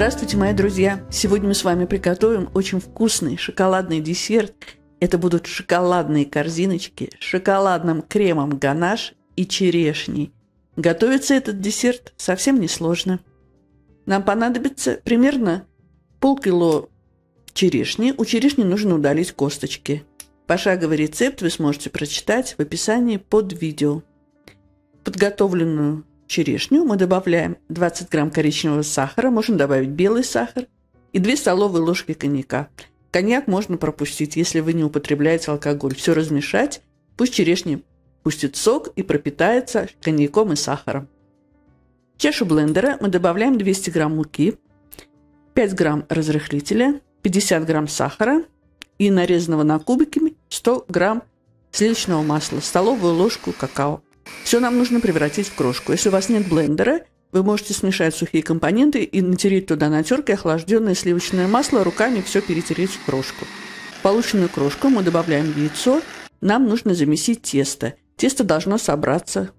Здравствуйте, мои друзья! Сегодня мы с вами приготовим очень вкусный шоколадный десерт. Это будут шоколадные корзиночки с шоколадным кремом ганаш и черешней. Готовится этот десерт совсем несложно. Нам понадобится примерно полкило черешни. У черешни нужно удалить косточки. Пошаговый рецепт вы сможете прочитать в описании под видео. Подготовленную черешню мы добавляем 20 грамм коричневого сахара, можно добавить белый сахар и 2 столовые ложки коньяка. Коньяк можно пропустить, если вы не употребляете алкоголь. Все размешать, пусть черешня пустит сок и пропитается коньяком и сахаром. В чашу блендера мы добавляем 200 грамм муки, 5 грамм разрыхлителя, 50 грамм сахара и нарезанного на кубики 100 грамм сливочного масла, столовую ложку какао. Все нам нужно превратить в крошку. Если у вас нет блендера, вы можете смешать сухие компоненты и натереть туда на терке охлажденное сливочное масло, руками все перетереть в крошку. В полученную крошку мы добавляем яйцо. Нам нужно замесить тесто. Тесто должно собраться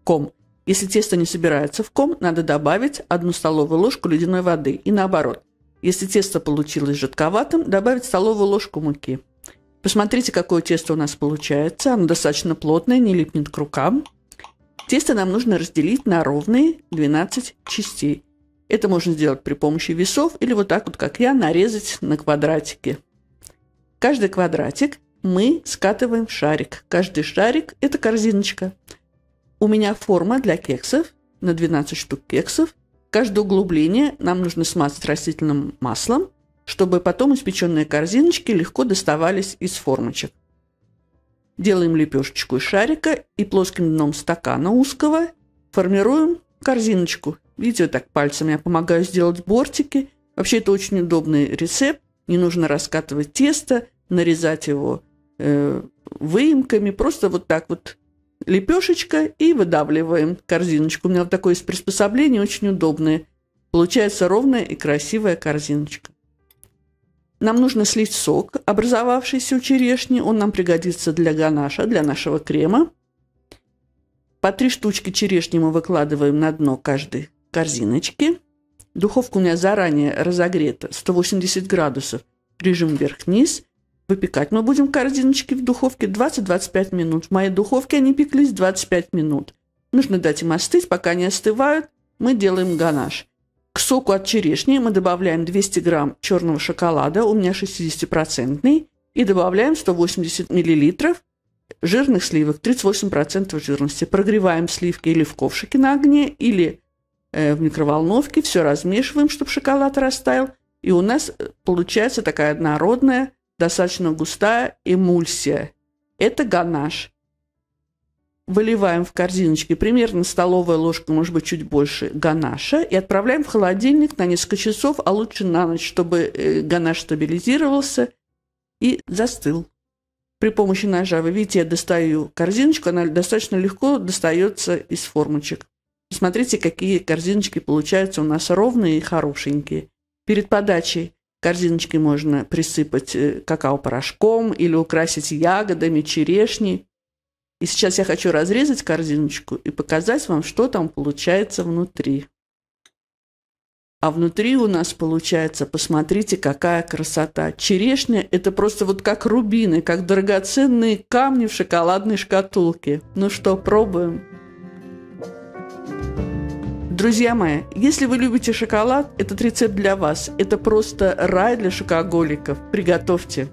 в ком. Если тесто не собирается в ком, надо добавить одну столовую ложку ледяной воды. И наоборот. Если тесто получилось жидковатым, добавить столовую ложку муки. Посмотрите, какое тесто у нас получается. Оно достаточно плотное, не липнет к рукам. Тесто нам нужно разделить на ровные 12 частей. Это можно сделать при помощи весов или вот так вот, как я, нарезать на квадратики. Каждый квадратик мы скатываем в шарик. Каждый шарик – это корзиночка. У меня форма для кексов на 12 штук кексов. Каждое углубление нам нужно смазать растительным маслом, чтобы потом испеченные корзиночки легко доставались из формочек. Делаем лепешечку из шарика и плоским дном стакана узкого формируем корзиночку. Видите, вот так пальцем я помогаю сделать бортики. Вообще это очень удобный рецепт. Не нужно раскатывать тесто, нарезать его э, выемками. Просто вот так вот лепешечка и выдавливаем корзиночку. У меня вот такое есть приспособление, очень удобное. Получается ровная и красивая корзиночка. Нам нужно слить сок, образовавшийся у черешни. Он нам пригодится для ганаша, для нашего крема. По три штучки черешни мы выкладываем на дно каждой корзиночки. Духовка у меня заранее разогрета, 180 градусов, режим вверх-вниз. Выпекать мы будем корзиночки в духовке 20-25 минут. В моей духовке они пеклись 25 минут. Нужно дать им остыть, пока они остывают, мы делаем ганаш. К соку от черешни мы добавляем 200 грамм черного шоколада, у меня 60-процентный, и добавляем 180 миллилитров жирных сливок, 38% жирности. Прогреваем сливки или в ковшике на огне, или э, в микроволновке, все размешиваем, чтобы шоколад растаял, и у нас э, получается такая однородная, достаточно густая эмульсия. Это ганаш выливаем в корзиночки примерно столовая ложка, может быть, чуть больше ганаша, и отправляем в холодильник на несколько часов, а лучше на ночь, чтобы э, ганаш стабилизировался и застыл. При помощи ножа, вы видите, я достаю корзиночку, она достаточно легко достается из формочек. Смотрите, какие корзиночки получаются у нас ровные и хорошенькие. Перед подачей корзиночки можно присыпать э, какао-порошком или украсить ягодами, черешней. И сейчас я хочу разрезать корзиночку и показать вам, что там получается внутри. А внутри у нас получается, посмотрите, какая красота. Черешня – это просто вот как рубины, как драгоценные камни в шоколадной шкатулке. Ну что, пробуем? Друзья мои, если вы любите шоколад, этот рецепт для вас. Это просто рай для шокоголиков. Приготовьте.